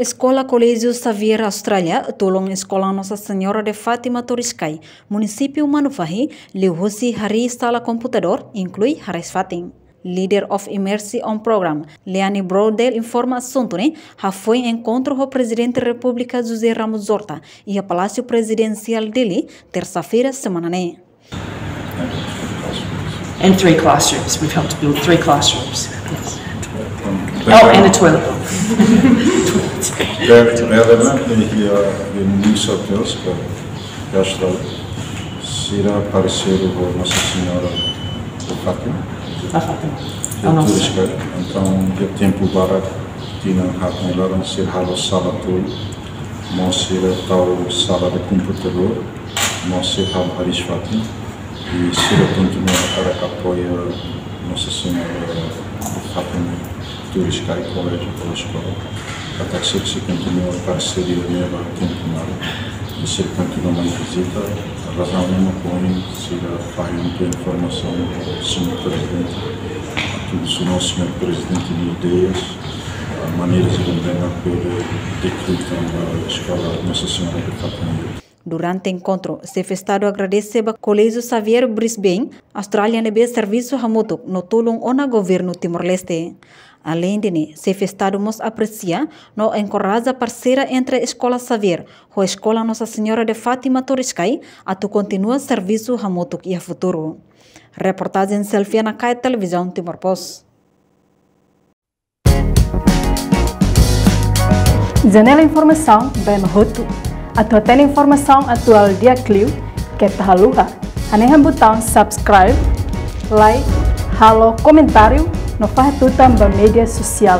Escola Colégio Xavier Austrália, tolong Escola Nossa Senhora de Fátima Toriscai, município Manufahi, Liuhusi Hari Sala Computador, inclui Haris Fatim. Leader of Immersion on Program, Leane Brodel informa assunto, né? Já foi encontro com o presidente da República José Ramos Horta e o Palácio Presidencial dele, terça-feira, semana, né? And three classrooms. We've helped build three classrooms. Yes. Oh, and a toilet bowl. In New South Wales, que já está, será aparecer o Nossa Senhora do Fátima. A Fátima. A nossa. Então, de tempo barat, tinha hat melhor ser halo sala tu, não ser tal sala de computador, não ser halo Haris Fátima, e ser continuar para apoiar Nossa Senhora do Fátima, Turisca e Colégio pela escola. Até que se continua a parceria nela temporária, e se continua uma visita, a razão é uma põe, se faz muita informação ao Sr. Presidente, a todos o nosso Sr. Presidente de ideias, a maneiras de a pela decretam da Escola Nossa Senhora de Fátima. Durante o encontro, o chefe Estado agradece ao Colégio Xavier Brisbane, Austrália nebe serviço hamuto no tulong ona governo Timor-Leste. Além de ne, chefe de Estado mos aprecia no encoraja parceira entre a Escola Xavier e a Escola Nossa Senhora de Fátima Toriscai a tu continua serviço hamuto e a futuro. Reportagem Selfie na Kai Televisão Timor Post. Janela Informação bem Roto. A tua informação atual dia Clio, que é tahaluha. Anehan botão subscribe, like, halo, comentário, no faz tu também mídia social.